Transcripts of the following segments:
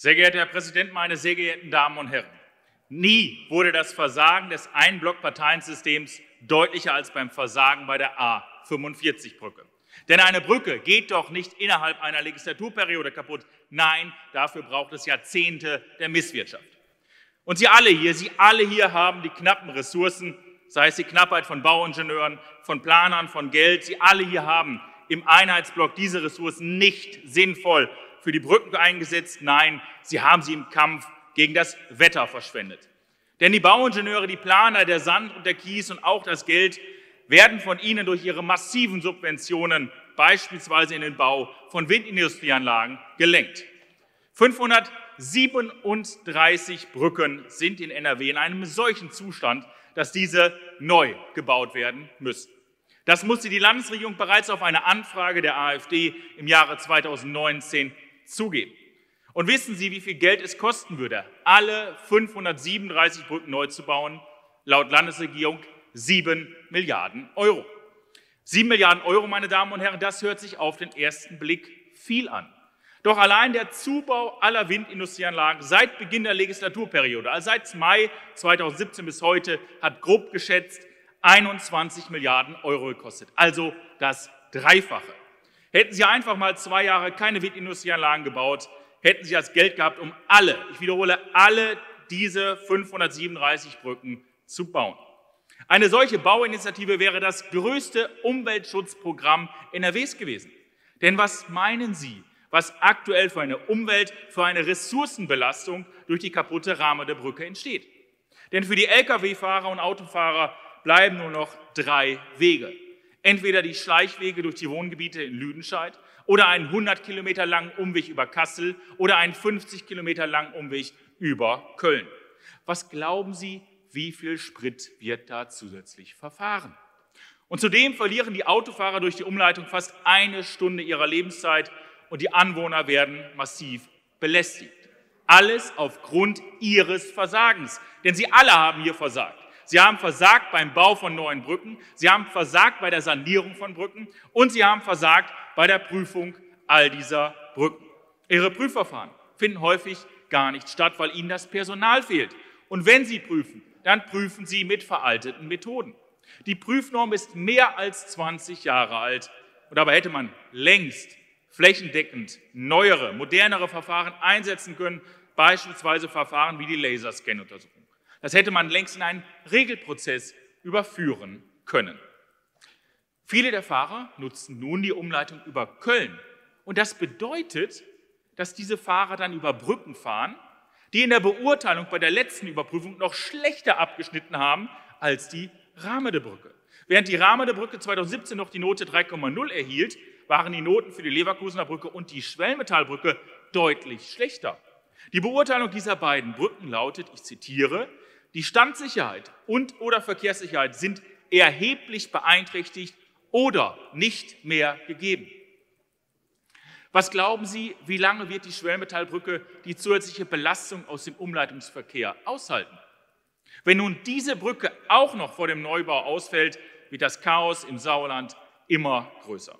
Sehr geehrter Herr Präsident, meine sehr geehrten Damen und Herren! Nie wurde das Versagen des Einblock-Parteiensystems deutlicher als beim Versagen bei der A45-Brücke. Denn eine Brücke geht doch nicht innerhalb einer Legislaturperiode kaputt. Nein, dafür braucht es Jahrzehnte der Misswirtschaft. Und Sie alle hier, Sie alle hier haben die knappen Ressourcen, sei es die Knappheit von Bauingenieuren, von Planern, von Geld. Sie alle hier haben im Einheitsblock diese Ressourcen nicht sinnvoll für die Brücken eingesetzt. Nein, Sie haben sie im Kampf gegen das Wetter verschwendet. Denn die Bauingenieure, die Planer, der Sand und der Kies und auch das Geld werden von Ihnen durch Ihre massiven Subventionen, beispielsweise in den Bau von Windindustrieanlagen, gelenkt. 537 Brücken sind in NRW in einem solchen Zustand, dass diese neu gebaut werden müssen. Das musste die Landesregierung bereits auf eine Anfrage der AfD im Jahre 2019 zugeben. Und wissen Sie, wie viel Geld es kosten würde, alle 537 Brücken neu zu bauen? Laut Landesregierung 7 Milliarden Euro. 7 Milliarden Euro, meine Damen und Herren, das hört sich auf den ersten Blick viel an. Doch allein der Zubau aller Windindustrieanlagen seit Beginn der Legislaturperiode, also seit Mai 2017 bis heute, hat grob geschätzt 21 Milliarden Euro gekostet. Also das Dreifache. Hätten Sie einfach mal zwei Jahre keine Windindustrieanlagen gebaut, hätten Sie das Geld gehabt, um alle, ich wiederhole, alle diese 537 Brücken zu bauen. Eine solche Bauinitiative wäre das größte Umweltschutzprogramm NRWs gewesen. Denn was meinen Sie, was aktuell für eine Umwelt, für eine Ressourcenbelastung durch die kaputte Rahmen der Brücke entsteht? Denn für die Lkw-Fahrer und Autofahrer bleiben nur noch drei Wege. Entweder die Schleichwege durch die Wohngebiete in Lüdenscheid oder einen 100 Kilometer langen Umweg über Kassel oder einen 50 Kilometer langen Umweg über Köln. Was glauben Sie, wie viel Sprit wird da zusätzlich verfahren? Und zudem verlieren die Autofahrer durch die Umleitung fast eine Stunde ihrer Lebenszeit und die Anwohner werden massiv belästigt. Alles aufgrund ihres Versagens. Denn sie alle haben hier versagt. Sie haben versagt beim Bau von neuen Brücken, Sie haben versagt bei der Sanierung von Brücken und Sie haben versagt bei der Prüfung all dieser Brücken. Ihre Prüfverfahren finden häufig gar nicht statt, weil Ihnen das Personal fehlt. Und wenn Sie prüfen, dann prüfen Sie mit veralteten Methoden. Die Prüfnorm ist mehr als 20 Jahre alt und dabei hätte man längst flächendeckend neuere, modernere Verfahren einsetzen können, beispielsweise Verfahren wie die Laserscan-Untersuchung. Das hätte man längst in einen Regelprozess überführen können. Viele der Fahrer nutzen nun die Umleitung über Köln. Und das bedeutet, dass diese Fahrer dann über Brücken fahren, die in der Beurteilung bei der letzten Überprüfung noch schlechter abgeschnitten haben als die Rahmede-Brücke. Während die Rahmede-Brücke 2017 noch die Note 3,0 erhielt, waren die Noten für die Leverkusener Brücke und die Schwellmetallbrücke deutlich schlechter. Die Beurteilung dieser beiden Brücken lautet, ich zitiere, die Standsicherheit und oder Verkehrssicherheit sind erheblich beeinträchtigt oder nicht mehr gegeben. Was glauben Sie, wie lange wird die Schwellmetallbrücke die zusätzliche Belastung aus dem Umleitungsverkehr aushalten? Wenn nun diese Brücke auch noch vor dem Neubau ausfällt, wird das Chaos im Sauerland immer größer.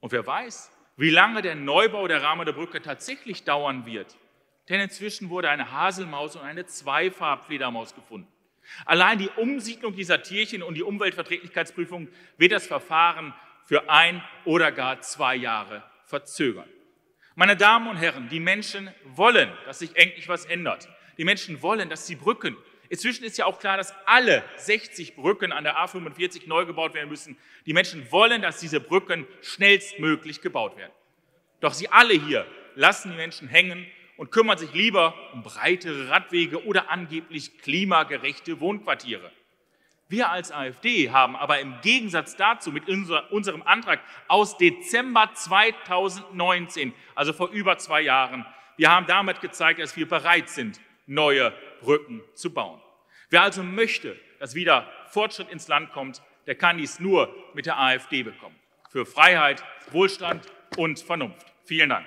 Und wer weiß, wie lange der Neubau der Rahmen der Brücke tatsächlich dauern wird. Denn inzwischen wurde eine Haselmaus und eine Zweifarbfledermaus gefunden. Allein die Umsiedlung dieser Tierchen und die Umweltverträglichkeitsprüfung wird das Verfahren für ein oder gar zwei Jahre verzögern. Meine Damen und Herren, die Menschen wollen, dass sich endlich was ändert. Die Menschen wollen, dass die Brücken, inzwischen ist ja auch klar, dass alle 60 Brücken an der A45 neu gebaut werden müssen. Die Menschen wollen, dass diese Brücken schnellstmöglich gebaut werden. Doch sie alle hier lassen die Menschen hängen und kümmert sich lieber um breitere Radwege oder angeblich klimagerechte Wohnquartiere. Wir als AfD haben aber im Gegensatz dazu mit unserem Antrag aus Dezember 2019, also vor über zwei Jahren, wir haben damit gezeigt, dass wir bereit sind, neue Brücken zu bauen. Wer also möchte, dass wieder Fortschritt ins Land kommt, der kann dies nur mit der AfD bekommen. Für Freiheit, Wohlstand und Vernunft. Vielen Dank.